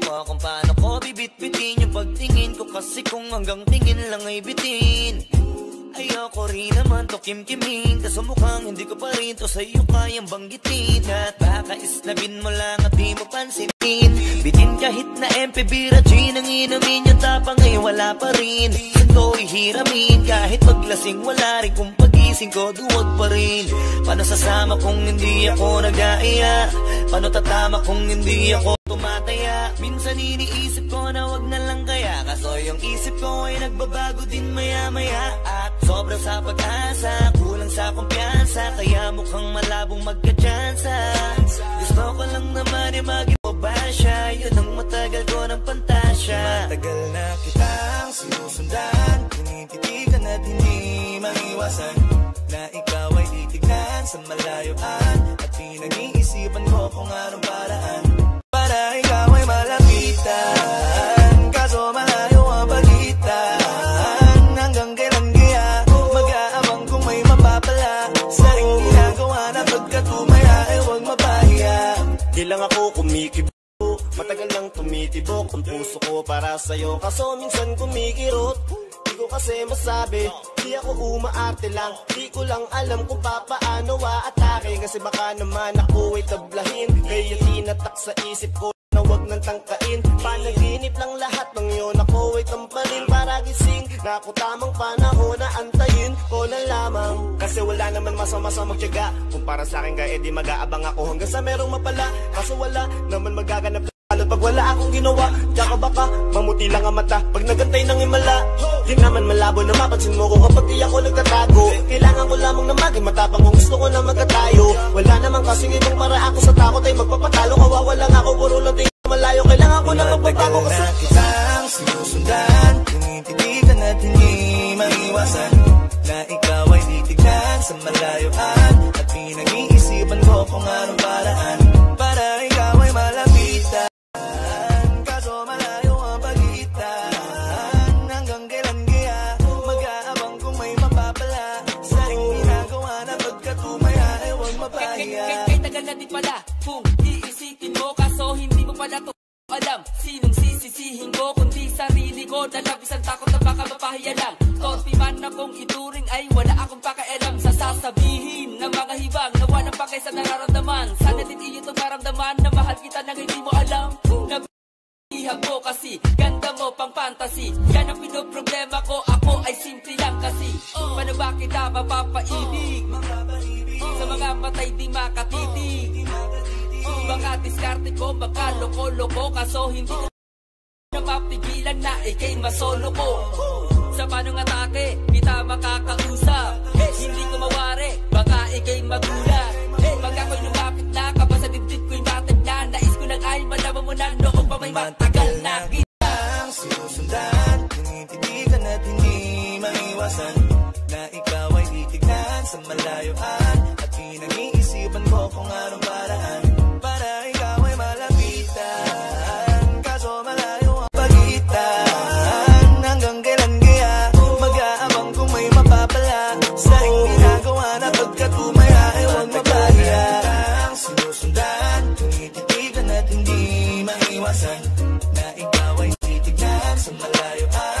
kung paano ko bibit-bitin Yung pagtingin ko. Kasi kung hanggang tingin lang ay bitin Ayoko rin naman to kim-kimin. Kaso mukhang hindi ko pa rin to sa'yo kayang banggitin. At baka isnabin mo lang at di mo pansinin. Bitin kahit na MP Bira Gin Ang inumin yung tapang ay wala pa rin. Saan ko ihiramin kahit paglasing wala rin. Kung pagising ko duwag pa rin. Paano sasama kung hindi ako nag-aaya? Paano tatama kung hindi ako Minsan iniisip ko na wag na lang kaya. Kaso yung isip ko ay nagbabago din maya maya At sobra sa pag-asa Kulang sa kumpiyansa. Kaya mukhang malabong magka-chansa Gusto ko lang naman ay maging ba siya Yun ang matagal ko ng pantasya. Matagal na kitang sinusundan. Tinititigan at hindi maiwasan. Na ikaw ay titignan sa malayuan. At pinag-iisipan ko kung anong Di lang ako kumikibo Matagal nang tumitibok ang puso ko para sa'yo. Kaso minsan kumikirot. Di ko kasi masabi. Di ako umaarte lang. Di ko lang alam kung papaano aatake. Kasi baka naman ako ay tablahin. Kaya tinatak sa isip ko na wag nang tangkain. Panaginip lang lahat ng Na ako tamang panahon na antayin ko na lamang. Kasi wala naman masama sa magtyaga Kung para sa akin ka edi mag-aabang ako. Hanggang sa merong mapala. Kaso wala naman magaganap Lalo pag wala akong ginawa Tsaka baka mamuti lang ang mata. Pag nagantay ng himala Di naman malabo na mapansin mo ko. Kapag di ako nagtatago Kailangan ko lamang na maging matapang Kung gusto ko na magkatayo. Wala naman kasing ibang para ako sa takot Ay magpapatalo. Kawawa lang ako Puro lang Hindi maiwasan. Na ikaw ay titignan sa malayuan At pinag-iisipan ko kung anong paraan Para ikaw ay malapitan. Kaso malayo ang pagitan. Hanggang kailan kaya Mag-aabang kung may mapapala? Sa ring ginagawa na pagkatumaya ay huwag mapahiya. Kay tagal na di pala Kung iisipin mo kaso hindi mo pala to alam Sinong sisisihin ko kundi sarili ko? Na labis ang takot na baka mapahiya lang Torti man akong ituring ay wala akong pakialam. Sa sasabihin ng mga hibang Na walang pakay sa nararamdaman. Sana din iyo itong maramdaman Na mahal kita nang hindi mo alam. Na Ihag mo kasi, ganda mo pang fantasy. Yan ang pinoproblema ko, ako ay simple lang kasi. Paano ba kita mapapaibig? Sa mga matay di makatitig Baka diskarte ko, baka loko-loko Kaso hindi ko na mapigilan na ikay masolo ko. Sa panong atake, kita makakausap. Hindi ko mawari, baka ikay magulat. Pag ako'y lumapit na, kaba sa dibdib ko'y matag na Nais ko nang ay malaman mo na noong pa may matagal na ang sinusundan Tinititigan at hindi maiwasan. Na ikaw ay titignan sa malayuan At maiwasan Na ikaw ay titignan sa malayuan At